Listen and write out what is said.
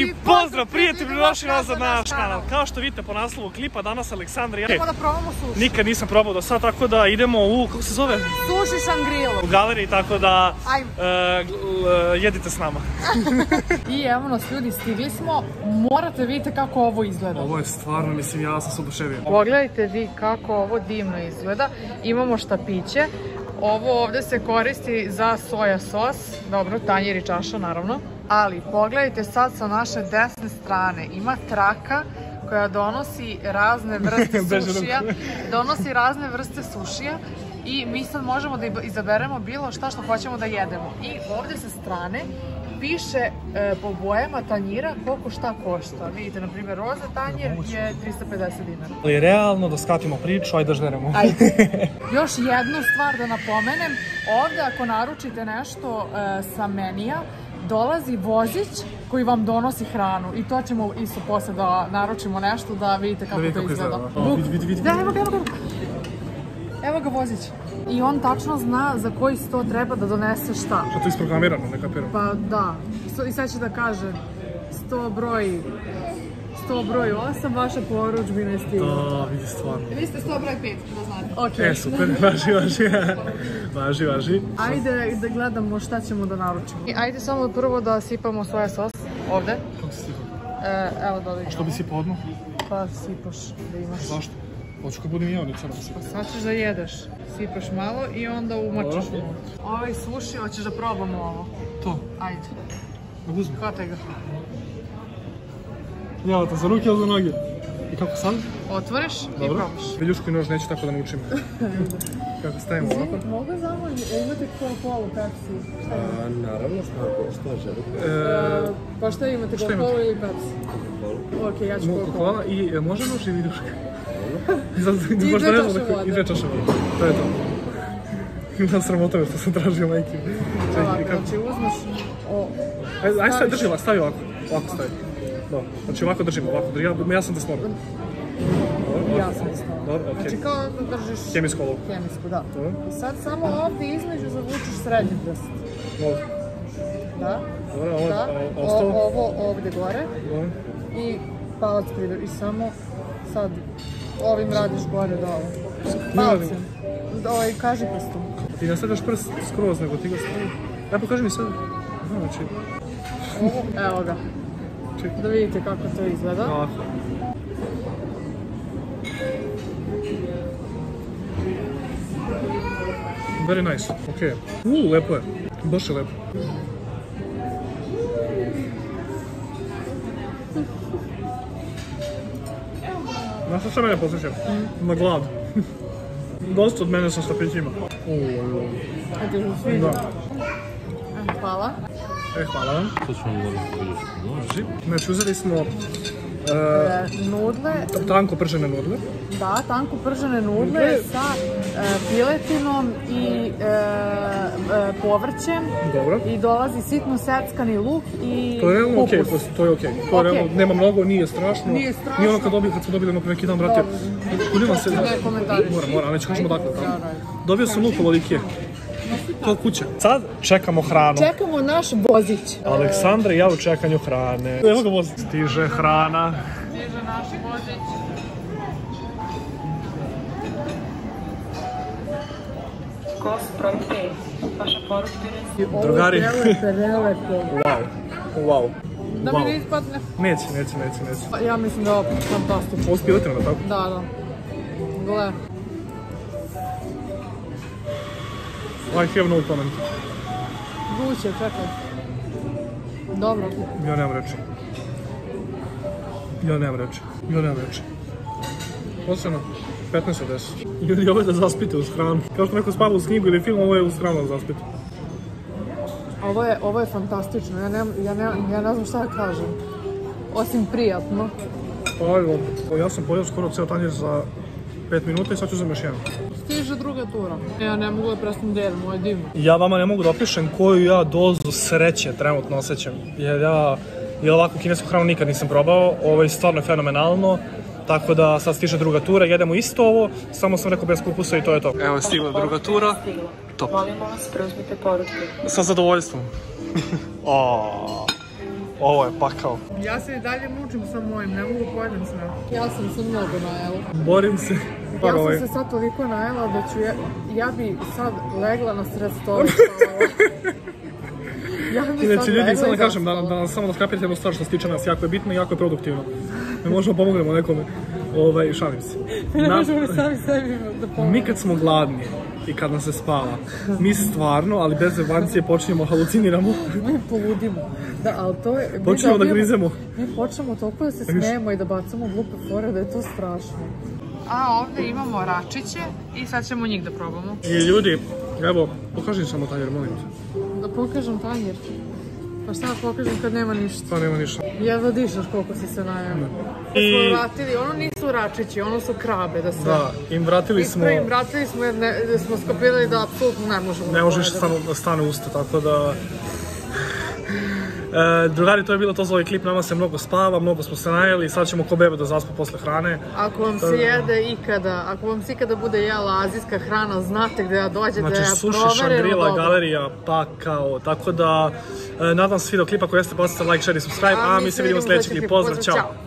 I pozdrav prijatelji, došli nazad na naš kanal. Kao što vidite po naslovu klipa, danas Aleksandar i ja Idemo da probamo suši. nikad nisam probao do sad, tako da idemo u, kako se zove, Suši Shangri-La. u galeriji, tako da Ajmo. e, e, jedite s nama. I evo nas ljudi, stigli smo. Morate vidite kako ovo izgleda. Ovo je stvarno, mislim, ja sam se oduševio. Pogledajte vi kako ovo divno izgleda. Imamo štapiće. Ovo ovde se koristi za soja sos. Dobro, tanjir i čaša naravno. Ali pogledajte sad sa naše desne strane. Ima traka koja donosi razne vrste sušija. Donosi razne vrste sušija. I mi sad možemo da izaberemo bilo šta što hoćemo da jedemo. I ovde sa strane piše e, po bojama tanjira koliko šta košta. Vidite, na primjer, roza tanjir je 350 dinara. Ali realno da skratimo priču, ajde da žderemo. Ajde. Još jednu stvar da napomenem, ovde ako naručite nešto e, sa menija, dolazi vozić koji vam donosi hranu i to ćemo isto posle da naručimo nešto da vidite kako vidite to kako izgleda. vidi, vidi, vidi. Da, evo ga, evo ga. Evo ga vozić. I on tačno zna za koji sto treba da donese šta. Što to isprogramirano, ne kapiram. Pa da, Sto- i sad će da kaže 100 broj 100 broj 8, vaša poručbina je stigla. Da, vidi stvarno. Vi ste 100 broj 5, da znate. Ok. E, super, važi, važi. važi, važi. Ajde da gledamo šta ćemo da naručimo. Ajde samo prvo da sipamo soja sos ovde. Kako si stigao? E, evo da vidimo. Što bi si podno? Pa sipaš da imaš. Zašto? Hoću kad budem ja, neću da si. Pa sad ćeš da jedeš. Sipaš malo i onda umačaš mu. Ovaj suši, hoćeš da probamo ovo. To, Ajde, da uzmi. hvataj ga. Jel te za ruke ili za noge? I kako sad? Otvoriš i Dobro. probaš. Viljuški nož neće tako da naučim. kako stavimo ovako? Mogu zamoliti, imate Coca-Cola, Pepsi? Šta? A, naravno, što, što želite? E, Pa šta imate, Šta Coca-Cola ili Pepsi? Ok, ja ću Coca-Cola. hvala i e, može nož i viljuška? I možda dve čaše vode. I dve čaše vode. To je to. Imam sramota što sam tražio majke. Ovako, kako? znači uzmeš o... Ajde, staviš- drži ovako, stavi ovako. Ovako stavi. Da. Znači ovako držimo, ovako. Ja, ja sam da smorim. I ja sam isto. Dobro, okej. Znači kao da držiš... Hemijsku olovku. Hemijsku, da. Dobro. I sad samo ovdje između zavučeš srednji prst. Dobro. Da? Dobro, ovo, Da. ostalo? ovo ovdje gore. Dobro. I palac pridor. I samo sad ovim radiš gore dole. Palcem. Ovaj, kaži prstom. Ti ne stavljaš prst skroz, nego ti ga stavi. Aj, pokaži mi sad. Znači, Ovo, evo ga. Da vidite kako to izgleda. ovako. Very nice, okej. Uuu, lepo je. Baš je lepo. Znaš šta mene posjećam? Na glad. Dosta od mene sa štapićima. Uuu, se sviđa? da. Hvala. E, hvala vam. To ću vam dobiti viljušku nož. Drži. Znači, uzeli smo e, nudle, tanko pržene nudle. da, tanko pržene nudle sa e, piletinom i e, e, povrćem. Dobro. I dolazi sitno seckani luk i To je realno okej, to, je okej. To je realno, nema mnogo, nije strašno. Nije strašno. Nije ono kad dobili, kad smo dobili neki dan, brate. Kudim vam se... Ne komentariš. Moram, moram, neću kažemo dakle. Da, tamo. da. Dobio sam luk ovolike. To kuće. Sad čekamo hranu. Čekamo naš vozić. Aleksandra i ja u čekanju hrane. Evo ga vozi. Stiže hrana. Stiže naš vozić. Gost broj 5. Vaša poručbina je Drugari. Wow. Wow. Da mi Wow. ne ispadne. Neće, neće, neće, neće. Ja mislim da je ovo fantastično. Ovo da tako? Da, da. Gle. I have no comment. Guće, čekaj. Dobro. Ja nemam reči. Ja nemam reči. Ja nemam reči. Ocena 15 od 10. Ljudi, ovo je da zaspite uz hranu. Kao što neko spava uz knjigu ili film, ovo je uz hranu da zaspite. Ovo je, ovo je fantastično. Ja ne, ja, ne, ja ne znam šta da kažem. Osim prijatno. Pa evo, ja sam pojeo skoro ceo tanjir za 5 minuta i sad ću uzem još jedan. Stiže druga tura. Ja ne mogu da prestanem da jedem, ovo je divno. Ja vama ne mogu da opišem koju ja dozu sreće trenutno osjećam. Jer ja, jer ovakvu kinesku hranu nikad nisam probao. Ovo je stvarno fenomenalno. Tako da sad stiže druga tura, jedemo isto ovo, samo sam rekao bez kupusa i to je to. Evo je stigla druga tura, stigla. top. Molimo vas, preuzmite poručbinu. Sa zadovoljstvom. o. ovo je pakao. Ja se i dalje mučim sa mojim, ne mogu pojedem sve. Ja sam se mnogo najela. Borim se. Ja sam se sad toliko najela da ću ja, ja bi sad legla na sred stola. Ja bi Inače, sad ljudi, legla samo i da kažem, da, da nam samo da skapirate jednu stvar što se tiče nas, jako je bitno i jako je produktivno. Mi možemo da pomognemo nekome, ovaj, šalim se. Ne možemo sami sebi da pomognemo. mi kad smo gladni i kad nam se spava, mi stvarno, ali bez zebancije, počinjemo haluciniramo. Mi poludimo. Da, ali to je... Počinjemo da grizemo. Mi počnemo toliko da se smijemo i da bacamo glupe fore da je to strašno. A ovdje imamo račiće i sad ćemo njih da probamo. I ljudi, evo, pokaži samo tanjer, molim te. Da pokažem tanjir. Pa šta da pokažem kad nema ništa? Pa nema ništa. Jedva dišeš koliko si se najao. I... I- Smo vratili, ono nisu račići, ono su krabe da se... Da, im vratili smo, Ispravim, vratili smo jer ne, jer smo skopirali da apsolutno ne možemo ne da može više pojedemo. stano, da stane usta, tako da... E, drugari, to je bilo to za ovaj klip, nama se mnogo spava, mnogo smo se najeli, sad ćemo ko bebe da zaspa posle hrane. Ako vam se jede ikada, ako vam se ikada bude jela azijska hrana, znate gde da dođete, Znači, da je suši, provereno šangrila, dobro. galerija, pakao, tako da, nadam se video klipa koji jeste, pustite like, share i subscribe, a, mi se vidimo u sljedeći klip. Pozdrav, čao!